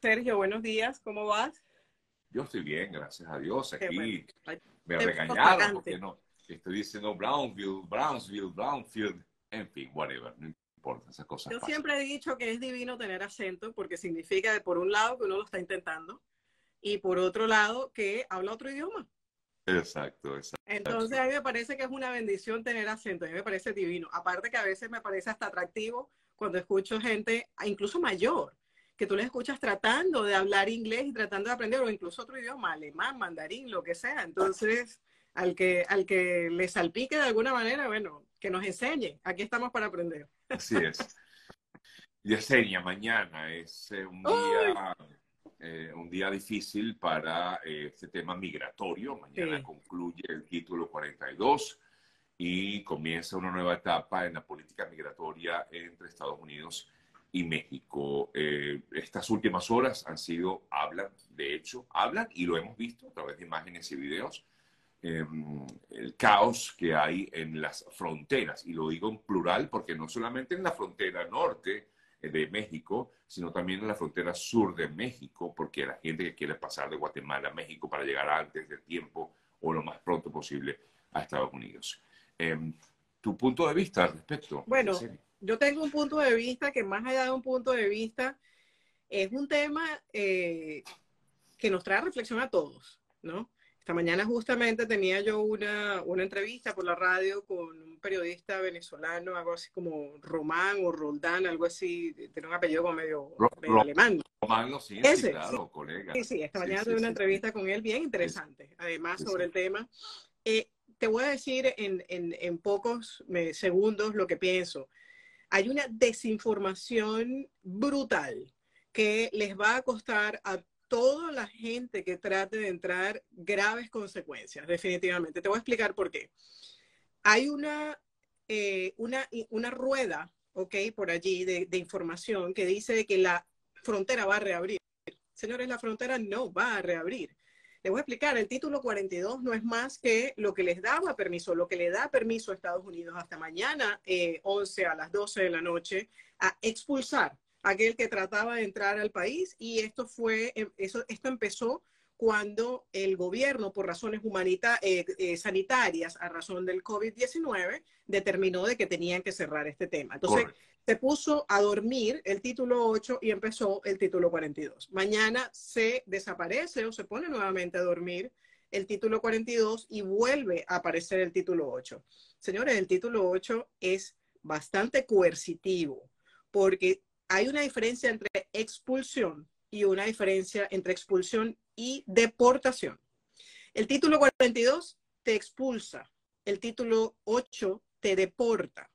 Sergio, buenos días, ¿cómo vas? Yo estoy bien, gracias a Dios. Aquí bueno. me regañaron porque no. Estoy diciendo Brownfield, Brownsville, Brownfield, en fin, whatever, no importa, esas cosas. Yo pasan. siempre he dicho que es divino tener acento porque significa por un lado que uno lo está intentando y por otro lado que habla otro idioma. Exacto, exacto. Entonces a mí me parece que es una bendición tener acento, a mí me parece divino. Aparte que a veces me parece hasta atractivo cuando escucho gente, incluso mayor, que tú les escuchas tratando de hablar inglés y tratando de aprender, o incluso otro idioma, alemán, mandarín, lo que sea. Entonces, al que, al que le salpique de alguna manera, bueno, que nos enseñe. Aquí estamos para aprender. Así es. Yesenia, mañana es eh, un día, eh, un día difícil para eh, este tema migratorio. Mañana Sí. concluye el título 42 y comienza una nueva etapa en la política migratoria entre Estados Unidos y México. Eh, estas últimas horas han sido, hablan, de hecho, hablan y lo hemos visto a través de imágenes y videos, eh, el caos que hay en las fronteras. Y lo digo en plural porque no solamente en la frontera norte eh, de México, sino también en la frontera sur de México, porque la gente que quiere pasar de Guatemala a México para llegar antes del tiempo o lo más pronto posible a Estados Unidos. Eh, ¿Tu punto de vista al respecto? Bueno? Yo tengo un punto de vista que más allá de un punto de vista, es un tema eh, que nos trae reflexión a todos, ¿no? Esta mañana justamente tenía yo una, una entrevista por la radio con un periodista venezolano, algo así como Román o Roldán, algo así, tiene un apellido como medio, Ro- medio Ro- alemán. Román lo sí, Ese, claro, colega. Sí, sí, esta Sí, mañana sí, tuve una sí, entrevista con él bien interesante, además Sí, sobre sí. el tema. Eh, te voy a decir en, en- en pocos eh, segundos lo que pienso. Hay una desinformación brutal que les va a costar a toda la gente que trate de entrar graves consecuencias, definitivamente. Te voy a explicar por qué. Hay una, eh, una, una rueda, ¿ok? Por allí de, de información que dice que la frontera va a reabrir. Señores, la frontera no va a reabrir. Les voy a explicar, el título 42 no es más que lo que les daba permiso, lo que le da permiso a Estados Unidos hasta mañana, eh, 11 a las 12 de la noche, a expulsar a aquel que trataba de entrar al país. Y esto fue, eh, eso, esto empezó cuando el gobierno, por razones humanita- eh, eh, sanitarias, a razón del COVID-19, determinó de que tenían que cerrar este tema. Entonces, se puso a dormir el título 8 y empezó el título 42. Mañana se desaparece o se pone nuevamente a dormir el título 42 y vuelve a aparecer el título 8. Señores, el título 8 es bastante coercitivo porque hay una diferencia entre expulsión y una diferencia entre expulsión y deportación. El título 42 te expulsa, el título 8 te deporta.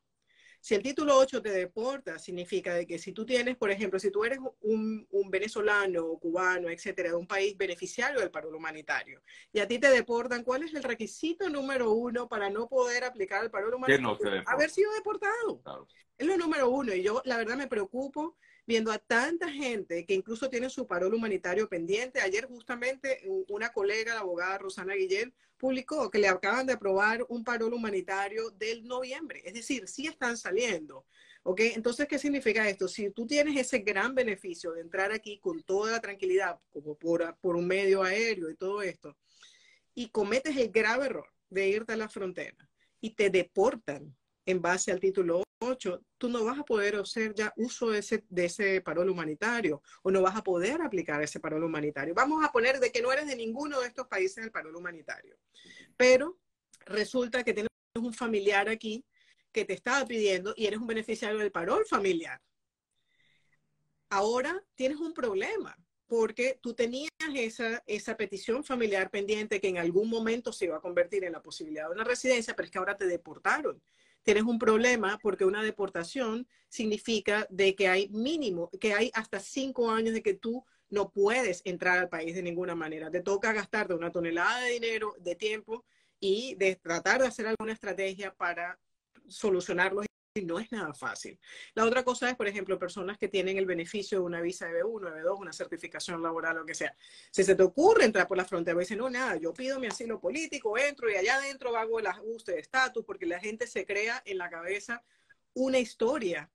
Si el título 8 te deporta, significa de que si tú tienes, por ejemplo, si tú eres un, un venezolano o cubano, etcétera, de un país beneficiario del paro humanitario, y a ti te deportan, ¿cuál es el requisito número uno para no poder aplicar el paro Que humanitario? no. Haber sido deportado. Claro. Es lo número uno. Y yo, la verdad, me preocupo viendo a tanta gente que incluso tiene su parol humanitario pendiente. Ayer, justamente, una colega, la abogada Rosana Guillén, publicó que le acaban de aprobar un parol humanitario del noviembre. Es decir, sí están saliendo. ¿Ok? Entonces, ¿qué significa esto? Si tú tienes ese gran beneficio de entrar aquí con toda la tranquilidad, como por, por un medio aéreo y todo esto, y cometes el grave error de irte a la frontera y te deportan en base al título 8, tú no vas a poder hacer ya uso de ese, de ese parol humanitario o no vas a poder aplicar ese parol humanitario. Vamos a poner de que no eres de ninguno de estos países del parol humanitario, pero resulta que tienes un familiar aquí que te estaba pidiendo y eres un beneficiario del parol familiar. Ahora tienes un problema porque tú tenías esa, esa petición familiar pendiente que en algún momento se iba a convertir en la posibilidad de una residencia, pero es que ahora te deportaron tienes un problema porque una deportación significa de que hay mínimo, que hay hasta cinco años de que tú no puedes entrar al país de ninguna manera. Te toca gastarte una tonelada de dinero, de tiempo y de tratar de hacer alguna estrategia para solucionarlo y no es nada fácil. La otra cosa es, por ejemplo, personas que tienen el beneficio de una visa de B1, B2, una certificación laboral, lo que sea. Si se te ocurre entrar por la frontera, dicen, no, nada, yo pido mi asilo político, entro y allá adentro hago el ajuste de estatus, porque la gente se crea en la cabeza una historia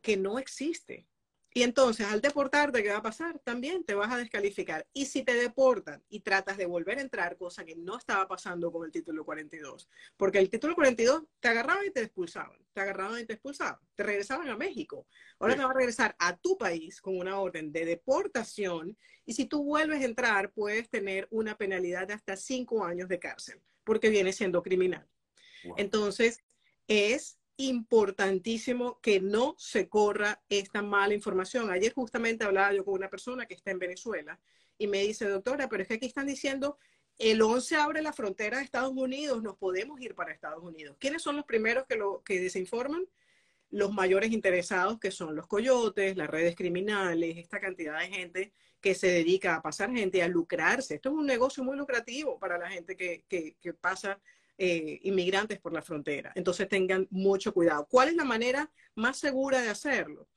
que no existe. Y entonces, al deportarte, ¿qué va a pasar? También te vas a descalificar. Y si te deportan y tratas de volver a entrar, cosa que no estaba pasando con el título 42, porque el título 42 te agarraban y te expulsaban, te agarraban y te expulsaban, te regresaban a México. Ahora te va a regresar a tu país con una orden de deportación y si tú vuelves a entrar, puedes tener una penalidad de hasta cinco años de cárcel, porque viene siendo criminal. Entonces, es importantísimo que no se corra esta mala información. Ayer justamente hablaba yo con una persona que está en Venezuela y me dice, doctora, pero es que aquí están diciendo, el 11 abre la frontera de Estados Unidos, nos podemos ir para Estados Unidos. ¿Quiénes son los primeros que, lo, que desinforman? Los mayores interesados, que son los coyotes, las redes criminales, esta cantidad de gente que se dedica a pasar gente, a lucrarse. Esto es un negocio muy lucrativo para la gente que, pasa eh, inmigrantes por la frontera. Entonces tengan mucho cuidado. ¿Cuál es la manera más segura de hacerlo?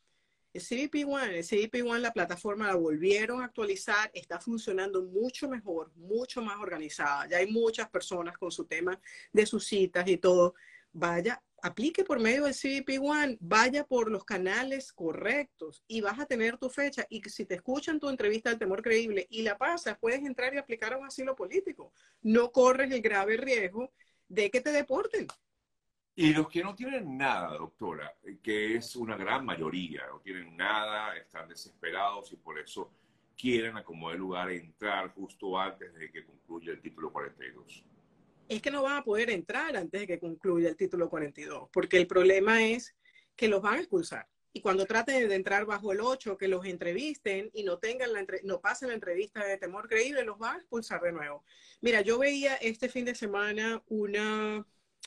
El CBP One, el CBP One, la plataforma la volvieron a actualizar, está funcionando mucho mejor, mucho más organizada. Ya hay muchas personas con su tema de sus citas y todo. Vaya, aplique por medio del CBP One, vaya por los canales correctos y vas a tener tu fecha. Y si te escuchan tu entrevista del temor creíble y la pasas, puedes entrar y aplicar un asilo político. No corres el grave riesgo de que te deporten. Y los que no tienen nada, doctora, que es una gran mayoría, no tienen nada, están desesperados y por eso quieren acomodar lugar entrar justo antes de que concluya el título 42. Es que no van a poder entrar antes de que concluya el título 42, porque el problema es que los van a expulsar. Y cuando traten de entrar bajo el 8, que los entrevisten y no tengan la no pasen la entrevista de temor creíble, los van a expulsar de nuevo. Mira, yo veía este fin de semana una,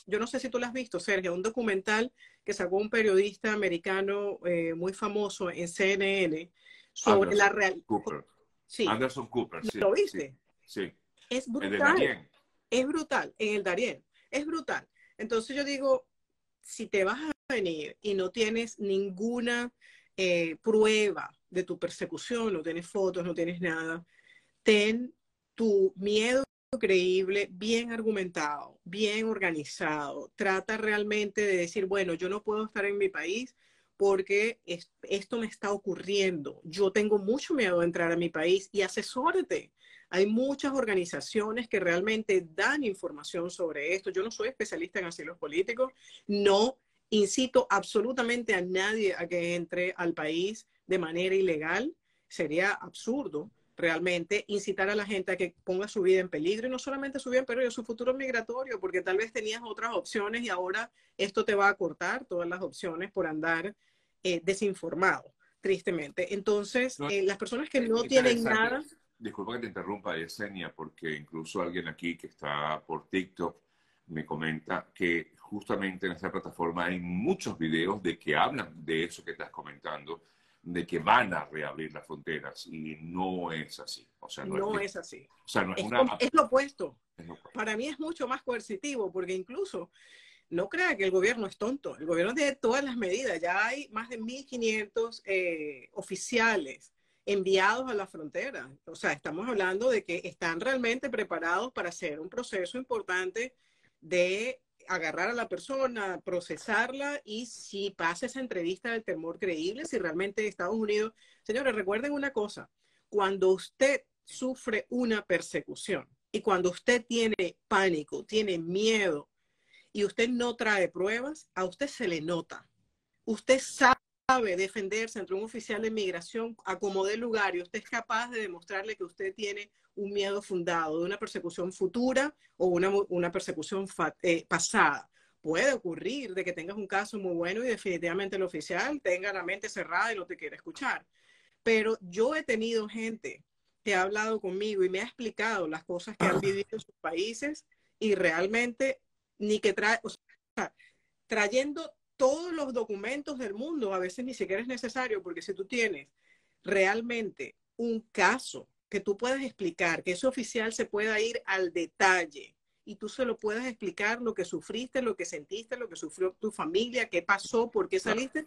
yo no sé si tú lo has visto, Sergio, un documental que sacó un periodista americano eh, muy famoso en CNN sobre la realidad. Sí. Anderson Cooper. Sí, ¿Lo viste? Sí. Es brutal. Es brutal, en el Darien. Es brutal. Entonces yo digo, si te vas a venir y no tienes ninguna eh, prueba de tu persecución, no tienes fotos, no tienes nada, ten tu miedo creíble, bien argumentado, bien organizado. Trata realmente de decir, bueno, yo no puedo estar en mi país porque esto me está ocurriendo. Yo tengo mucho miedo de entrar a mi país y asesórate. Hay muchas organizaciones que realmente dan información sobre esto. Yo no soy especialista en asilos políticos, no incito absolutamente a nadie a que entre al país de manera ilegal. Sería absurdo realmente incitar a la gente a que ponga su vida en peligro y no solamente su vida en peligro, su futuro migratorio, porque tal vez tenías otras opciones y ahora esto te va a cortar todas las opciones por andar eh, desinformado, tristemente. Entonces, eh, las personas que no tienen nada... Disculpa que te interrumpa, Yesenia, porque incluso alguien aquí que está por TikTok me comenta que justamente en esta plataforma hay muchos videos de que hablan de eso que estás comentando, de que van a reabrir las fronteras y no es así. O sea, no, es, así. O sea, no es, una... es, lo opuesto. Para mí es mucho más coercitivo porque incluso no crea que el gobierno es tonto. El gobierno tiene todas las medidas. Ya hay más de 1.500 eh, oficiales enviados a la frontera. O sea, estamos hablando de que están realmente preparados para hacer un proceso importante de agarrar a la persona, procesarla y si pasa esa entrevista del temor creíble, si realmente Estados Unidos, señores, recuerden una cosa, cuando usted sufre una persecución y cuando usted tiene pánico, tiene miedo y usted no trae pruebas, a usted se le nota. Usted sabe defenderse entre un oficial de inmigración a como de lugar y usted es capaz de demostrarle que usted tiene un miedo fundado de una persecución futura o una, una persecución eh, pasada. Puede ocurrir de que tengas un caso muy bueno y definitivamente el oficial tenga la mente cerrada y no te quiere escuchar. Pero yo he tenido gente que ha hablado conmigo y me ha explicado las cosas que han vivido en sus países y realmente ni que trae, o sea, trayendo todos los documentos del mundo, a veces ni siquiera es necesario, porque si tú tienes realmente un caso que tú puedas explicar, que ese oficial se pueda ir al detalle y tú se lo puedas explicar lo que sufriste, lo que sentiste, lo que sufrió tu familia, qué pasó, por qué saliste,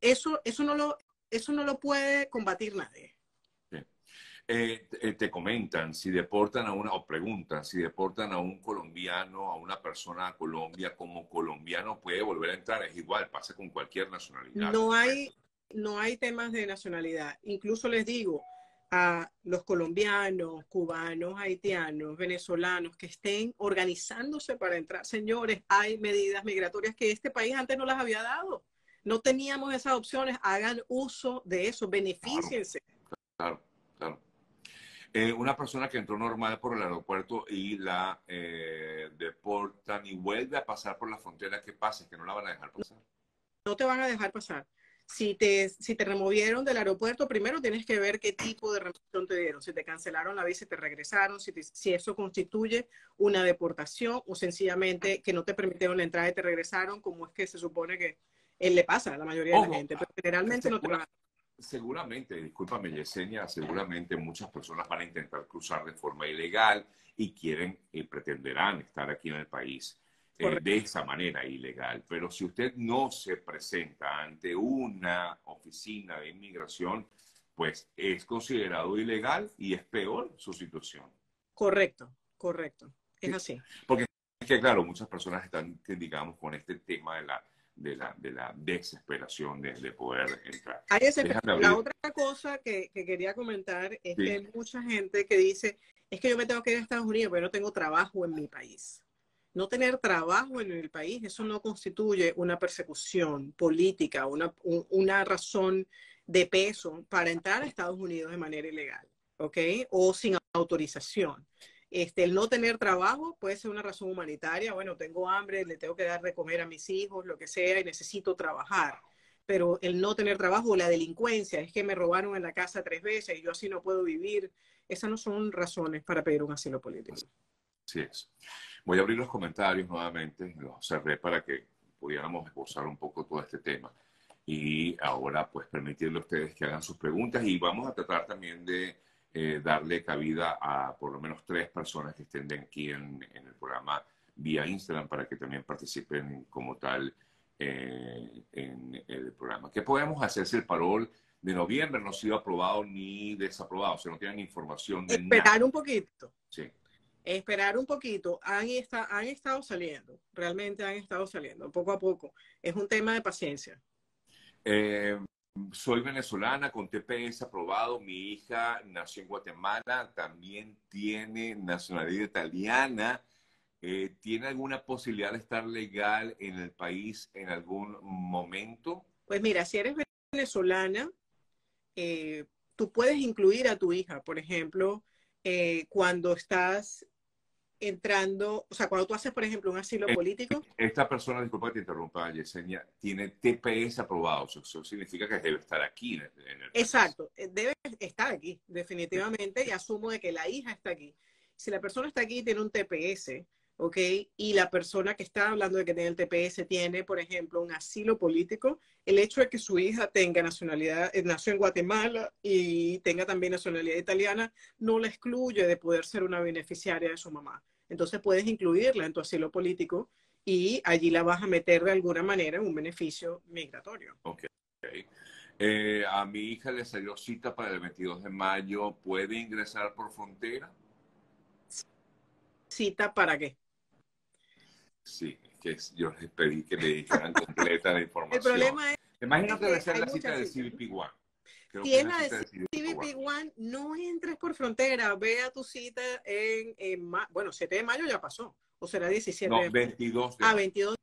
Eso, eso, no lo, eso no lo puede combatir nadie. Eh, te comentan si deportan a una, o preguntan si deportan a un colombiano, a una persona a Colombia como colombiano puede volver a entrar. Es igual, pasa con cualquier nacionalidad. No hay, no hay temas de nacionalidad. Incluso les digo a los colombianos, cubanos, haitianos, venezolanos que estén organizándose para entrar. Señores, hay medidas migratorias que este país antes no las había dado. No teníamos esas opciones. Hagan uso de eso, beneficiense. Claro, claro. Eh, una persona que entró normal por el aeropuerto y la eh, deportan y vuelve a pasar por la frontera, ¿qué pasa? Que no la van a dejar pasar. No te van a dejar pasar. Si te, si te removieron del aeropuerto, primero tienes que ver qué tipo de remoción te dieron. Si te cancelaron la visa y te regresaron, si, si eso constituye una deportación o sencillamente que no te permitieron la entrada y te regresaron, como es que se supone que él le pasa a la mayoría de la gente. Pero generalmente no te van a Seguramente, discúlpame Yesenia, seguramente muchas personas van a intentar cruzar de forma ilegal y quieren y pretenderán estar aquí en el país eh, de esa manera ilegal. Pero si usted no se presenta ante una oficina de inmigración, pues es considerado ilegal y es peor su situación. Correcto, correcto. Es así. Porque es que, claro, muchas personas están, digamos, con este tema de la, de la, de la desesperación de, de poder entrar. La otra cosa que, que, quería comentar es que hay mucha gente que dice, es que yo me tengo que ir a Estados Unidos, pero no tengo trabajo en mi país no tener trabajo en el país, eso no constituye una persecución política, una, una razón de peso para entrar a Estados Unidos de manera ilegal, ¿ok? O sin autorización. Este, el no tener trabajo puede ser una razón humanitaria, bueno, tengo hambre, le tengo que dar de comer a mis hijos, lo que sea, y necesito trabajar. Pero el no tener trabajo o la delincuencia, es que me robaron en la casa tres veces y yo así no puedo vivir, esas no son razones para pedir un asilo político. Sí es. Voy a abrir los comentarios nuevamente, los cerré para que pudiéramos esbozar un poco todo este tema. Y ahora, pues, permitirle a ustedes que hagan sus preguntas y vamos a tratar también de eh, darle cabida a por lo menos tres personas que estén de aquí en, el programa vía Instagram para que también participen como tal eh, en el programa. ¿Qué podemos hacer si el parol de noviembre no ha sido aprobado ni desaprobado? O sea, no tienen información de Esperar un poquito. Sí esperar un poquito, han, han estado saliendo, realmente han estado saliendo, poco a poco. Es un tema de paciencia. Eh, soy venezolana con TPS aprobado, mi hija nació en Guatemala, también tiene nacionalidad italiana. Eh, ¿Tiene alguna posibilidad de estar legal en el país en algún momento? Pues mira, si eres venezolana, eh, tú puedes incluir a tu hija, por ejemplo, cuando estás entrando, o sea, cuando tú haces, por ejemplo, un asilo político. Esta persona, disculpa que te interrumpa, Yesenia, tiene TPS aprobado. Eso significa que debe estar aquí. En el, Exacto, eh, debe estar aquí, definitivamente, y asumo de que la hija está aquí. Si la persona está aquí tiene un TPS, ¿ok? Y la persona que está hablando de que tiene el TPS tiene, por ejemplo, un asilo político, el hecho de que su hija tenga nacionalidad, eh, nació en Guatemala y tenga también nacionalidad italiana, no la excluye de poder ser una beneficiaria de su mamá. Entonces puedes incluirla en tu asilo político y allí la vas a meter de alguna manera en un beneficio migratorio. Ok. Eh, a mi hija le salió cita para el 22 de mayo. ¿Puede ingresar por frontera? ¿Cita para qué? Sí, que yo les pedí que le dijeran completa la información. El problema es... Imagínate de ser la cita de CBP One. Si es la de CBP One, no entres por frontera, ve a tu cita en, en bueno, 7 de mayo ya pasó, o será 17 no, 22 de Ah, 22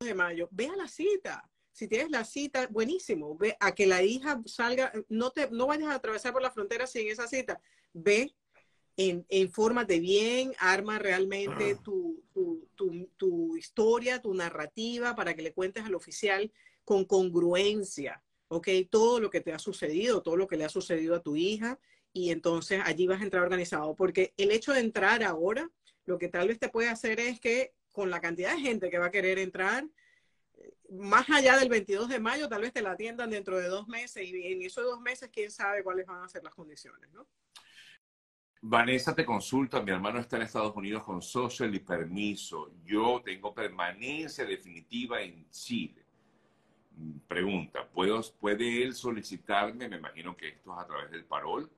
de mayo. Ve a la cita. Si tienes la cita, buenísimo. Ve a que la hija salga, no te, no vayas a atravesar por la frontera sin esa cita. Ve, en, infórmate bien, arma realmente ah. tu, tu, tu, historia, tu narrativa para que le cuentes al oficial con congruencia ¿ok? Todo lo que te ha sucedido, todo lo que le ha sucedido a tu hija, y entonces allí vas a entrar organizado, porque el hecho de entrar ahora, lo que tal vez te puede hacer es que con la cantidad de gente que va a querer entrar, más allá del 22 de mayo, tal vez te la atiendan dentro de dos meses, y en esos dos meses, quién sabe cuáles van a ser las condiciones, ¿no? Vanessa te consulta, mi hermano está en Estados Unidos con social y permiso. Yo tengo permanencia definitiva en Chile pregunta, ¿puede él solicitarme? Me imagino que esto es a través del parol.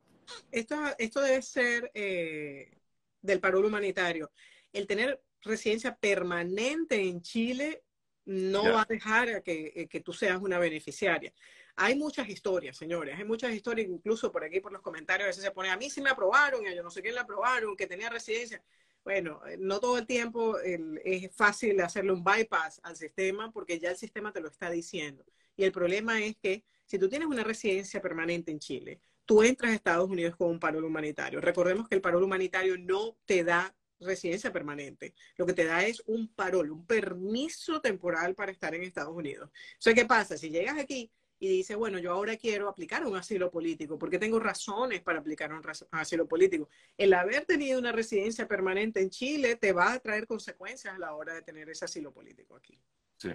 Esto, esto debe ser eh, del parol humanitario. El tener residencia permanente en Chile no va a dejar a que, eh, que, tú seas una beneficiaria. Hay muchas historias, señores, hay muchas historias, incluso por aquí, por los comentarios, a veces se pone, a mí sí me aprobaron, a yo no sé quién le aprobaron, que tenía residencia. Bueno, eh, no todo el tiempo es fácil hacerle un bypass al sistema porque ya el sistema te lo está diciendo. Y el problema es que si tú tienes una residencia permanente en Chile, tú entras a Estados Unidos con un parol humanitario. Recordemos que el parol humanitario no te da residencia permanente. Lo que te da es un parol, un permiso temporal para estar en Estados Unidos. Entonces, ¿qué pasa? Si llegas aquí y dices, bueno, yo ahora quiero aplicar un asilo político, porque tengo razones para aplicar un asilo político. El haber tenido una residencia permanente en Chile te va a traer consecuencias a la hora de tener ese asilo político aquí. Sí.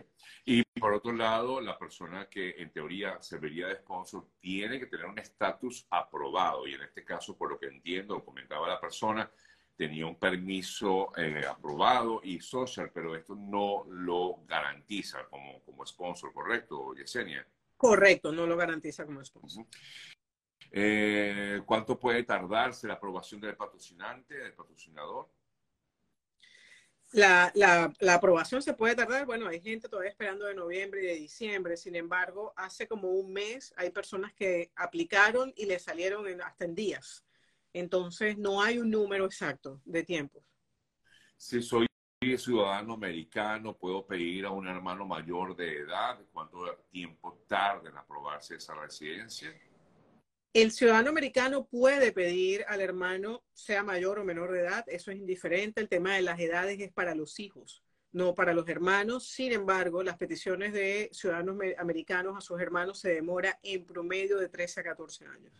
Y por otro lado, la persona que en teoría serviría de sponsor tiene que tener un estatus aprobado. Y en este caso, por lo que entiendo, comentaba la persona, tenía un permiso eh, aprobado y social, pero esto no lo garantiza como, como sponsor, ¿correcto, Yesenia? Correcto, no lo garantiza como sponsor. Eh, ¿Cuánto puede tardarse la aprobación del patrocinante, del patrocinador? La, la, la, aprobación se puede tardar, bueno, hay gente todavía esperando de noviembre y de diciembre, sin embargo, hace como un mes hay personas que aplicaron y le salieron hasta en días. Entonces, no hay un número exacto de tiempos. Si soy ciudadano americano, puedo pedir a un hermano mayor de edad cuánto tiempo tarda en aprobarse esa residencia. El ciudadano americano puede pedir al hermano, sea mayor o menor de edad, eso es indiferente. El tema de las edades es para los hijos, no para los hermanos. Sin embargo, las peticiones de ciudadanos americanos a sus hermanos se demora en promedio de 13 a 14 años.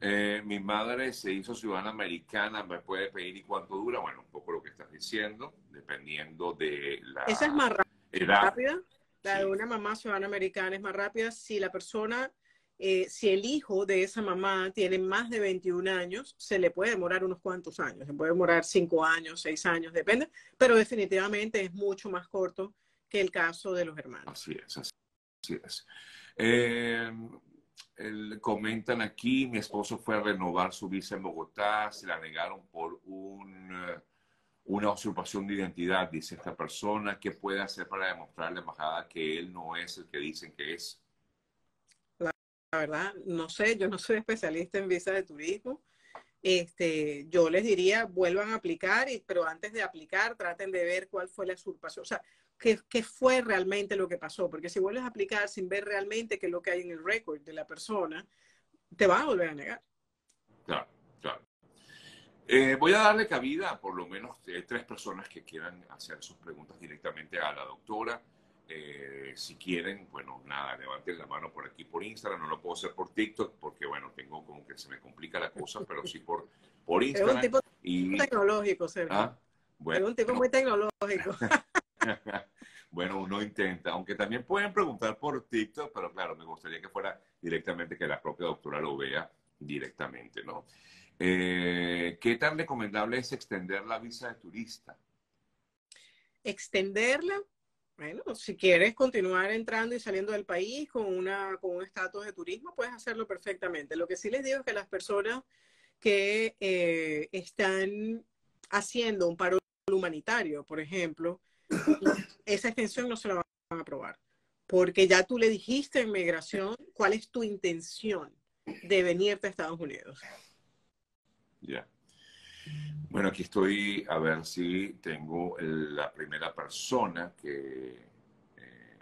Eh, mi madre se hizo ciudadana americana, me puede pedir y cuánto dura. Bueno, un poco lo que estás diciendo, dependiendo de la. Esa es más rápida. La de una mamá ciudadana americana es más rápida si la persona, eh, si el hijo de esa mamá tiene más de 21 años, se le puede demorar unos cuantos años. Se puede demorar 5 años, 6 años, depende, pero definitivamente es mucho más corto que el caso de los hermanos. Así es, así es. Eh, comentan aquí, mi esposo fue a renovar su visa en Bogotá, se la negaron por eh, una usurpación de identidad, dice esta persona. ¿Qué puede hacer para demostrarle a la embajada que él no es el que dicen que es? La, verdad, no sé, yo no soy especialista en visa de turismo. Este, yo les diría, vuelvan a aplicar, pero antes de aplicar, traten de ver cuál fue la usurpación. O sea, qué, fue realmente lo que pasó, porque si vuelves a aplicar sin ver realmente qué es lo que hay en el récord de la persona, te van a volver a negar. Claro, claro. Eh, voy a darle cabida a por lo menos eh, tres personas que quieran hacer sus preguntas directamente a la doctora. Eh, si quieren, bueno, nada, levanten la mano por aquí por Instagram. No lo puedo hacer por TikTok porque, bueno, tengo como que se me complica la cosa, pero sí por, por Instagram. Es un tipo y... tecnológico, Sergio. ¿Ah? Bueno, es un tipo muy tecnológico. bueno, uno intenta, aunque también pueden preguntar por TikTok, pero claro, me gustaría que fuera directamente, que la propia doctora lo vea directamente, ¿no? Eh, ¿Qué tan recomendable es extender la visa de turista? Extenderla, bueno, si quieres continuar entrando y saliendo del país con, una, con un estatus de turismo, puedes hacerlo perfectamente. Lo que sí les digo es que las personas que eh, están haciendo un paro humanitario, por ejemplo, esa extensión no se la van a aprobar. Porque ya tú le dijiste en migración cuál es tu intención de venirte a Estados Unidos. Ya. Bueno, aquí estoy a ver si tengo la primera persona que eh,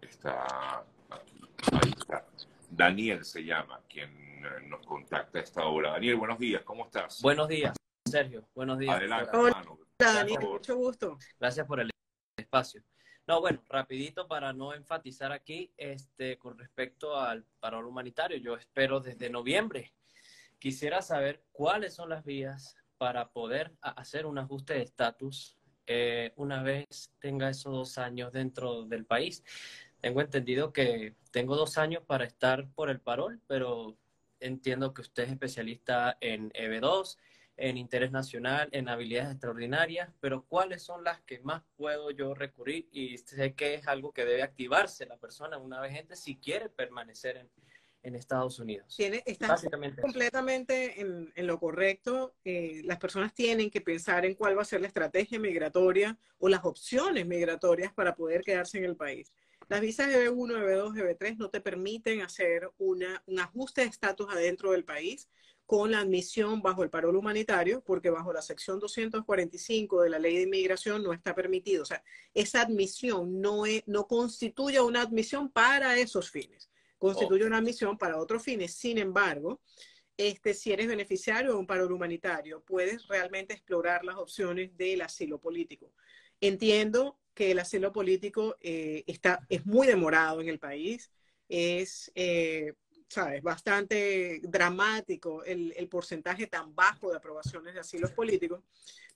está aquí. Ahí está. Daniel se llama, quien eh, nos contacta a esta hora. Daniel, buenos días, ¿cómo estás? Buenos días, Sergio. Buenos días. Adelante, hermano. Daniel, mucho gusto. Gracias por el espacio. No, bueno, rapidito para no enfatizar aquí, este, con respecto al paro humanitario, yo espero desde noviembre. Quisiera saber cuáles son las vías para poder hacer un ajuste de estatus eh, una vez tenga esos dos años dentro del país. Tengo entendido que tengo dos años para estar por el parol, pero entiendo que usted es especialista en EB2 en interés nacional, en habilidades extraordinarias, pero ¿cuáles son las que más puedo yo recurrir? Y sé que es algo que debe activarse la persona una vez gente si quiere permanecer en, en Estados Unidos. Tiene, estás completamente en, en, lo correcto. Eh, las personas tienen que pensar en cuál va a ser la estrategia migratoria o las opciones migratorias para poder quedarse en el país. Las visas EB1, EB2, EB3 no te permiten hacer una, un ajuste de estatus adentro del país con la admisión bajo el parol humanitario, porque bajo la sección 245 de la ley de inmigración no está permitido. O sea, esa admisión no, es, no constituye una admisión para esos fines, constituye una admisión para otros fines. Sin embargo, este, si eres beneficiario de un parol humanitario, puedes realmente explorar las opciones del asilo político. Entiendo que el asilo político eh, está, es muy demorado en el país, es, eh, ¿sabes? bastante dramático el, el, porcentaje tan bajo de aprobaciones de asilos políticos,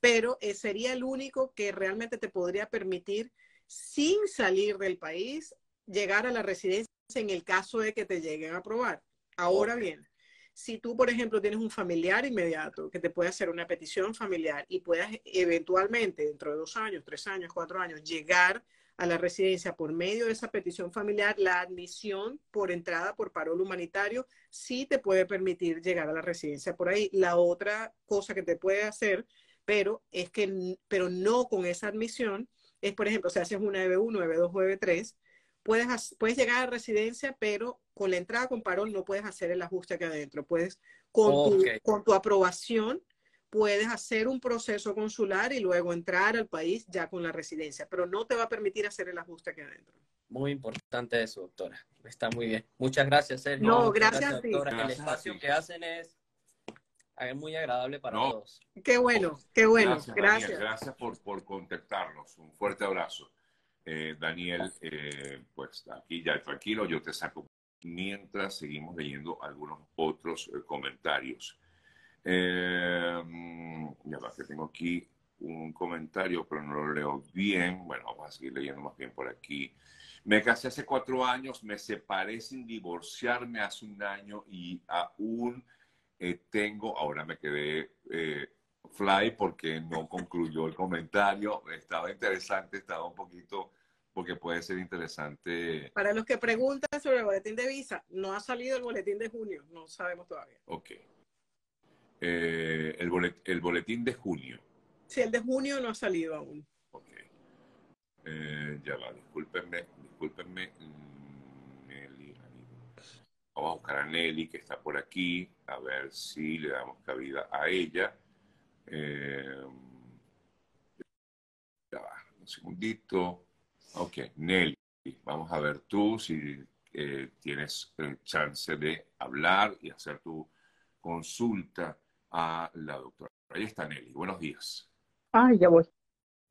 pero eh, sería el único que realmente te podría permitir, sin salir del país, llegar a la residencia en el caso de que te lleguen a aprobar. Ahora bien, si tú, por ejemplo, tienes un familiar inmediato que te puede hacer una petición familiar y puedas eventualmente, dentro de dos años, tres años, cuatro años, llegar a la residencia por medio de esa petición familiar, la admisión por entrada por parol humanitario sí te puede permitir llegar a la residencia por ahí. La otra cosa que te puede hacer, pero es que, pero no con esa admisión, es, por ejemplo, si haces una EB1, EB2 EB3, puedes, puedes llegar a residencia, pero con la entrada con parol no puedes hacer el ajuste aquí adentro. Puedes, con, tu, con tu aprobación, puedes hacer un proceso consular y luego entrar al país ya con la residencia, pero no te va a permitir hacer el ajuste aquí adentro. Muy importante eso, doctora. Está muy bien. Muchas gracias, Sergio. No, gracias, doctora. el espacio que hacen es muy agradable para todos. Qué bueno, qué bueno. Gracias. Gracias, por, por contactarnos. Un fuerte abrazo. Eh, Daniel, eh, pues aquí ya tranquilo, yo te saco mientras seguimos leyendo algunos otros eh, comentarios. Ya va, que tengo aquí un comentario, pero no lo leo bien. Bueno, vamos a seguir leyendo más bien por aquí. Me casé hace cuatro años, me separé sin divorciarme hace un año y aún tengo, ahora me quedé fly porque no concluyó el comentario. Estaba interesante, estaba un poquito, porque puede ser interesante. Para los que preguntan sobre el boletín de visa, no ha salido el boletín de junio, no sabemos todavía. Ok. Eh, el, el boletín de junio. Sí, el de junio no ha salido aún. Ok. Eh, ya va, discúlpenme, discúlpenme. Nelly, Vamos a buscar a Nelly, que está por aquí, a ver si le damos cabida a ella. Eh, ya va, un segundito. Ok, Nelly, vamos a ver tú si eh, tienes chance de hablar y hacer tu consulta a la doctora. Ahí está Nelly, buenos días. Ay, ya voy.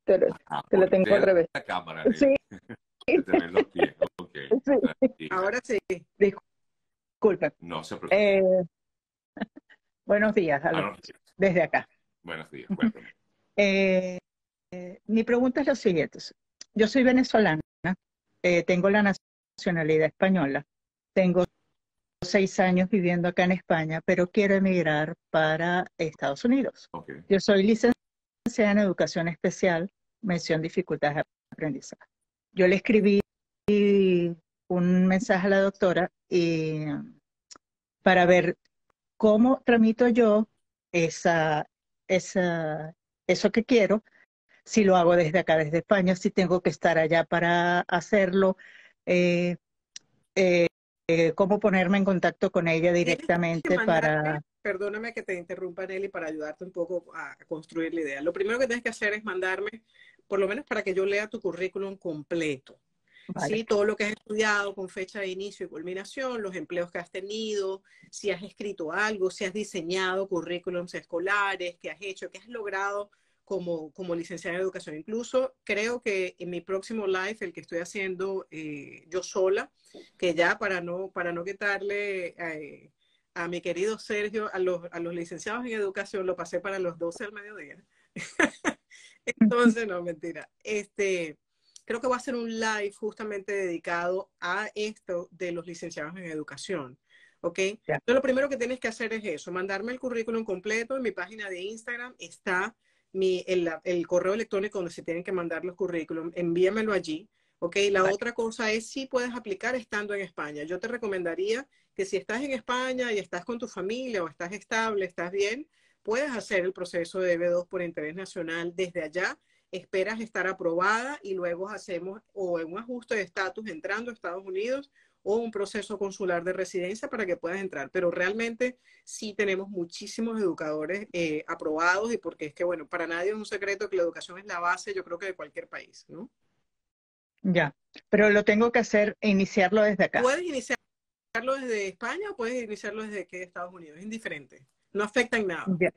Te, lo tengo al revés. La cámara, Sí. los pies. Okay. Sí. Ahora sí. Disculpe. No se preocupe. Eh, buenos días, desde acá. Buenos días, cuéntame. Eh, mi pregunta es la siguiente. Yo soy venezolana, eh, tengo la nacionalidad española, tengo seis años viviendo acá en España, pero quiero emigrar para Estados Unidos. Yo soy licenciada en educación especial, mención dificultades de aprendizaje. Yo le escribí un mensaje a la doctora y, para ver cómo tramito yo esa, esa, eso que quiero, si lo hago desde acá, desde España, si tengo que estar allá para hacerlo, eh, eh, eh, cómo ponerme en contacto con ella directamente para... Perdóname que te interrumpa, Nelly, para ayudarte un poco a construir la idea. Lo primero que tienes que hacer es mandarme, por lo menos para que yo lea tu currículum completo. ¿sí? Todo lo que has estudiado con fecha de inicio y culminación, los empleos que has tenido, si has escrito algo, si has diseñado currículums escolares, qué has hecho, qué has logrado como, como licenciada en educación. Incluso creo que en mi próximo live, el que estoy haciendo eh, yo sola, que ya para no, para no quitarle eh, a mi querido Sergio, a los, a los licenciados en educación, lo pasé para los 12 al mediodía. Entonces, no, mentira. Este, creo que va a ser un live justamente dedicado a esto de los licenciados en educación. ¿Ok? Entonces, lo primero que tienes que hacer es eso, mandarme el currículum completo. En mi página de Instagram está mi, el, el, correo electrónico donde se tienen que mandar los currículum, envíamelo allí. Ok, la otra cosa es si puedes aplicar estando en España. Yo te recomendaría que si estás en España y estás con tu familia o estás estable, estás bien, puedes hacer el proceso de B2 por interés nacional desde allá esperas estar aprobada y luego hacemos o un ajuste de estatus entrando a Estados Unidos o un proceso consular de residencia para que puedas entrar. Pero realmente sí tenemos muchísimos educadores eh, aprobados y porque es que, bueno, para nadie es un secreto que la educación es la base, yo creo que de cualquier país, ¿no? Ya, pero lo tengo que hacer e iniciarlo desde acá. Puedes iniciarlo desde España o puedes iniciarlo desde Estados Unidos, es indiferente, no afecta en nada. Ya,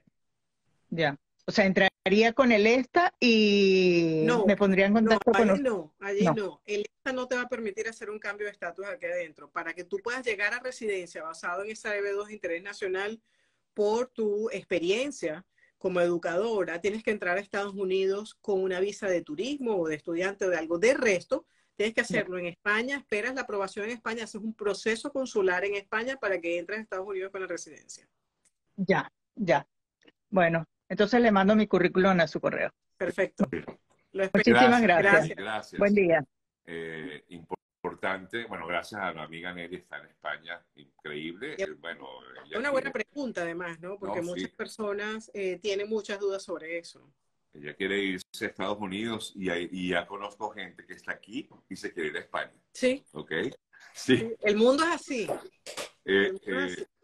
ya. O sea, entraría con el ESTA y me pondría en contacto no, con No, allí no. no. El ESTA no te va a permitir hacer un cambio de estatus aquí adentro. Para que tú puedas llegar a residencia basado en esa EB2 de interés nacional por tu experiencia como educadora, tienes que entrar a Estados Unidos con una visa de turismo o de estudiante o de algo. De resto, tienes que hacerlo en España, esperas la aprobación en España, haces un proceso consular en España para que entres a Estados Unidos con la residencia. Ya, ya. Bueno, entonces le mando mi currículum a su correo. Perfecto. Muchísimas gracias. Buen día. Eh, importante, bueno, gracias a la amiga Nelly, está en España, increíble. Eh, bueno, una buena pregunta además, ¿no? Porque muchas personas eh, tienen muchas dudas sobre eso. Ella quiere irse a Estados Unidos y, y, ya conozco gente que está aquí y se quiere ir a España. Sí. ¿Ok? Sí. El mundo es así.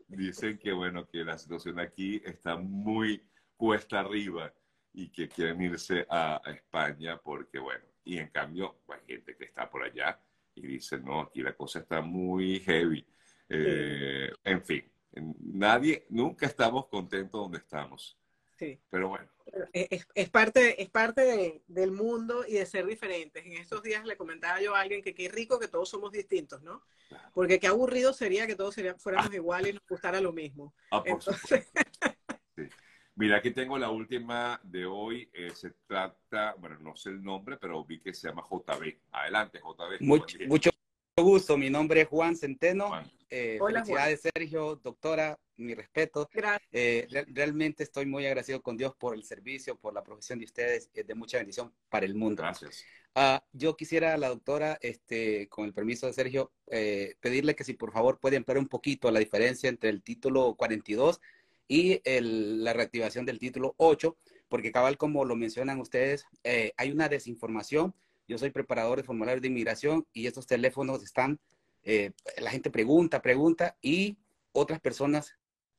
Dicen que, bueno, que la situación aquí está muy cuesta arriba y que quieren irse a, España porque, bueno, y en cambio hay gente que está por allá y dice, no, aquí la cosa está muy heavy. Eh, en fin, nadie, nunca estamos contentos donde estamos. Sí. Pero bueno. Es, es parte, es parte del mundo y de ser diferentes. En estos días le comentaba yo a alguien que qué rico que todos somos distintos, ¿no? Porque qué aburrido sería que todos fuéramos iguales y nos gustara lo mismo. Ah, Entonces... Mira, aquí tengo la última de hoy. Eh, se trata, bueno, no sé el nombre, pero vi que se llama JB. Adelante, JB. Mucho, mucho gusto. Mi nombre es Juan Centeno. Eh, Hola, felicidades, Sergio, doctora, mi respeto. Gracias. Eh, realmente estoy muy agradecido con Dios por el servicio, por la profesión de ustedes. Es de mucha bendición para el mundo. Gracias. Uh, yo quisiera a la doctora, este, con el permiso de Sergio, eh, pedirle que si por favor puede ampliar un poquito la diferencia entre el título 42 y la reactivación del título 8, porque cabal, como lo mencionan ustedes, eh, hay una desinformación. Yo soy preparador de formularios de inmigración y estos teléfonos están, eh, la gente pregunta, pregunta y otras personas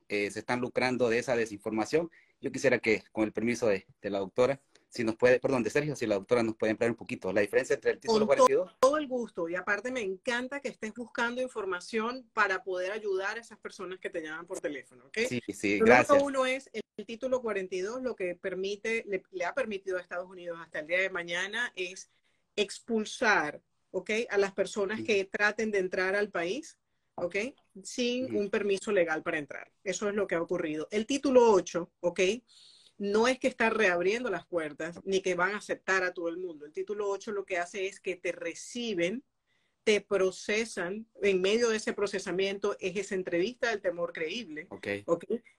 eh, se están lucrando de esa desinformación. Yo quisiera que, con el permiso de la doctora, si nos puede, perdón, de Sergio, si la doctora nos puede ampliar un poquito la diferencia entre el título 42. Todo, el gusto, y aparte me encanta que estés buscando información para poder ayudar a esas personas que te llaman por teléfono, ¿ok? Sí, sí, gracias. uno es el, título 42, lo que permite, le, ha permitido a Estados Unidos hasta el día de mañana es expulsar, ¿ok? A las personas que traten de entrar al país, ¿ok? Sin un permiso legal para entrar. Eso es lo que ha ocurrido. El título 8, ¿ok? No es que está reabriendo las puertas ni que van a aceptar a todo el mundo. El título 8 lo que hace es que te reciben, te procesan, en medio de ese procesamiento es esa entrevista del temor creíble. Okay.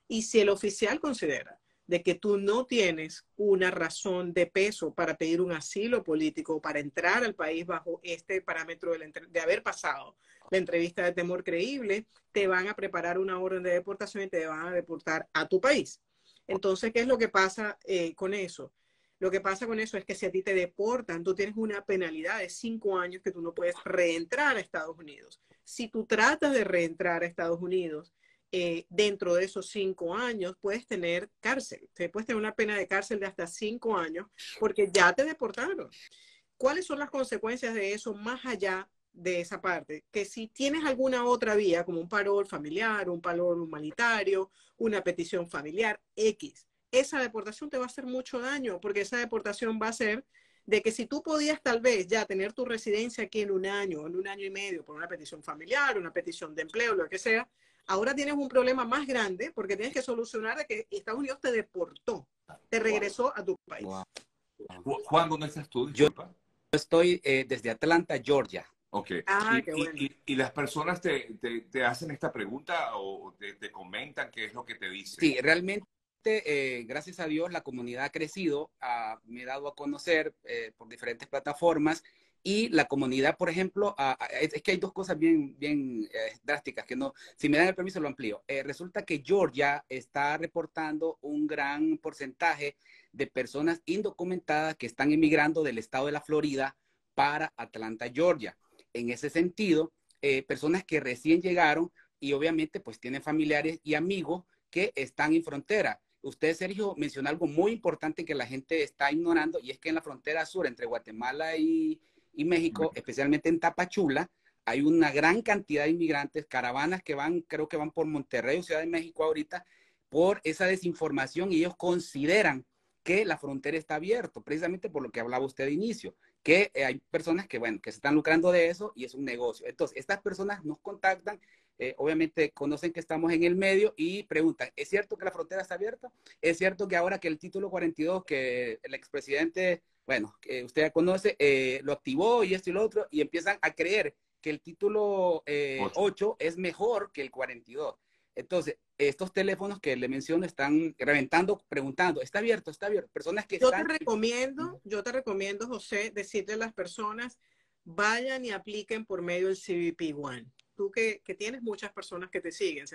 Y si el oficial considera de que tú no tienes una razón de peso para pedir un asilo político, para entrar al país bajo este parámetro de, de haber pasado la entrevista de temor creíble, te van a preparar una orden de deportación y te van a deportar a tu país. Entonces, ¿qué es lo que pasa eh, con eso? Lo que pasa con eso es que si a ti te deportan, tú tienes una penalidad de cinco años que tú no puedes reentrar a Estados Unidos. Si tú tratas de reentrar a Estados Unidos, eh, dentro de esos cinco años puedes tener cárcel. Te puedes tener una pena de cárcel de hasta cinco años porque ya te deportaron. ¿Cuáles son las consecuencias de eso más allá de esa parte, que si tienes alguna otra vía, como un parol familiar, un parol humanitario, una petición familiar, X, esa deportación te va a hacer mucho daño, porque esa deportación va a ser de que si tú podías tal vez ya tener tu residencia aquí en un año, en un año y medio, por una petición familiar, una petición de empleo, lo que sea, ahora tienes un problema más grande porque tienes que solucionar de que Estados Unidos te deportó, te regresó a tu país. Juan, ¿dónde estás tú? Yo estoy eh, desde Atlanta, Georgia. Ok. Ah, y, las personas te, te, hacen esta pregunta o te, comentan qué es lo que te dicen? Sí, realmente, eh, gracias a Dios, la comunidad ha crecido, me he dado a conocer eh, por diferentes plataformas y la comunidad, por ejemplo, es, que hay dos cosas bien, bien eh, drásticas que no, si me dan el permiso lo amplío. Eh, resulta que Georgia está reportando un gran porcentaje de personas indocumentadas que están emigrando del estado de la Florida para Atlanta, Georgia. En ese sentido, eh, personas que recién llegaron y obviamente pues tienen familiares y amigos que están en frontera. Usted, Sergio, mencionó algo muy importante que la gente está ignorando y es que en la frontera sur entre Guatemala y, y México, especialmente en Tapachula, hay una gran cantidad de inmigrantes, caravanas que van, creo que van por Monterrey o Ciudad de México ahorita, por esa desinformación y ellos consideran que la frontera está abierta, precisamente por lo que hablaba usted de inicio, que eh, hay personas que, bueno, que se están lucrando de eso y es un negocio. Entonces, estas personas nos contactan, eh, obviamente conocen que estamos en el medio y preguntan, ¿es cierto que la frontera está abierta? ¿Es cierto que ahora que el título 42, que el expresidente bueno, que usted ya conoce, eh, lo activó y esto y lo otro, y empiezan a creer que el título 8 eh, es mejor que el 42. Entonces, estos teléfonos que le menciono están reventando, preguntando, ¿está abierto? ¿Está abierto? Personas que yo están... Te recomiendo, yo te recomiendo, José, decirle a las personas, vayan y apliquen por medio del CBP One. Tú que, que tienes muchas personas que te siguen,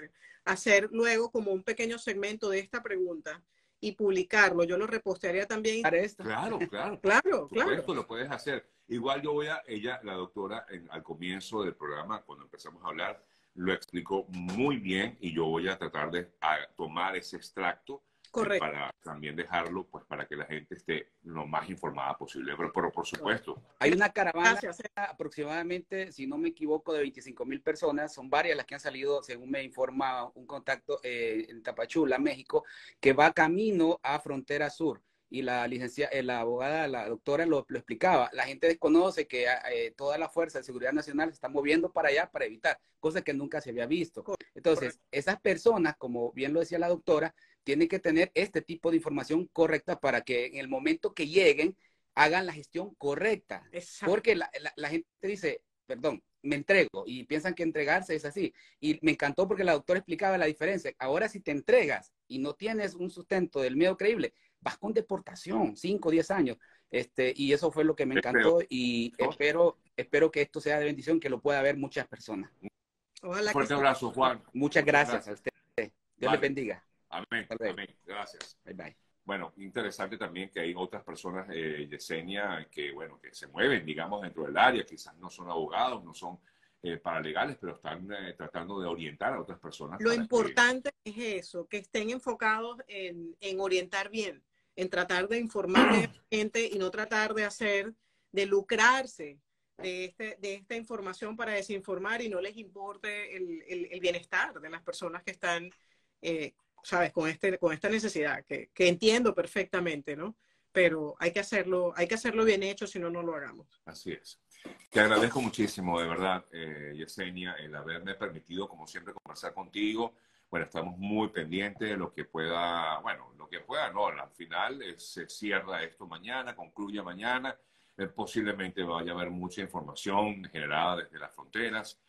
hacer luego como un pequeño segmento de esta pregunta y publicarlo. Yo lo repostearía también. Claro, claro. claro, claro. Esto lo puedes hacer. Igual yo voy a, ella, la doctora, al comienzo del programa, cuando empezamos a hablar, lo explicó muy bien y yo voy a tratar de tomar ese extracto Correcto. para también dejarlo, pues para que la gente esté lo más informada posible. Pero, por supuesto. Hay una caravana aproximadamente, si no me equivoco, de 25 mil personas. Son varias las que han salido, según me informa un contacto eh, en Tapachula, México, que va camino a Frontera Sur y la licenciada, eh, la abogada, la doctora lo, explicaba, la gente desconoce que eh, toda la fuerza de seguridad nacional se está moviendo para allá para evitar, cosas que nunca se había visto. Entonces, esas personas, como bien lo decía la doctora, tienen que tener este tipo de información correcta para que en el momento que lleguen hagan la gestión correcta. Porque la, gente dice, perdón, me entrego y piensan que entregarse es así. Y me encantó porque la doctora explicaba la diferencia. Ahora si te entregas y no tienes un sustento del miedo creíble, vas con deportación, 5 o 10 años. Este, y eso fue lo que me encantó y espero, espero que esto sea de bendición, que lo pueda ver muchas personas. Fuerte abrazo, Juan. Muchas gracias, a usted. Dios le bendiga. Amén. Amén. Gracias. Bye bye. Bueno, interesante también que hay otras personas, eh, Yesenia, que, bueno, que se mueven, digamos, dentro del área, quizás no son abogados, no son eh, paralegales, pero están eh, tratando de orientar a otras personas. Lo importante es eso, que estén enfocados en, en, orientar bien, en tratar de informar a la gente y no tratar de hacer, de lucrarse de, este, de esta información para desinformar y no les importe el, el, el bienestar de las personas que están eh, ¿sabes? Con, este, con esta necesidad, que, que, entiendo perfectamente, ¿no? Pero hay que hacerlo, hay que hacerlo bien hecho, si no, no lo hagamos. Así es. Te agradezco muchísimo, de verdad, eh, Yesenia, el haberme permitido, como siempre, conversar contigo. Bueno, estamos muy pendientes de lo que pueda, bueno, lo que pueda, no, al final se cierra esto mañana, concluye mañana, eh, posiblemente vaya a haber mucha información generada desde las fronteras.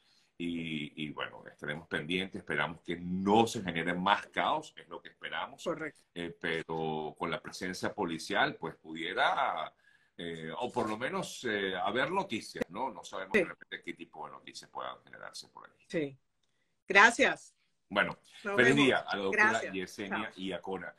Y, bueno, estaremos pendientes, esperamos que no se genere más caos, es lo que esperamos. Correcto. Eh, pero con la presencia policial, pues pudiera, eh, o por lo menos eh, haber noticias, ¿no? No sabemos de repente qué tipo de noticias puedan generarse por ahí. Sí. Gracias. Bueno, feliz día a la doctora Yesenia y a Cona.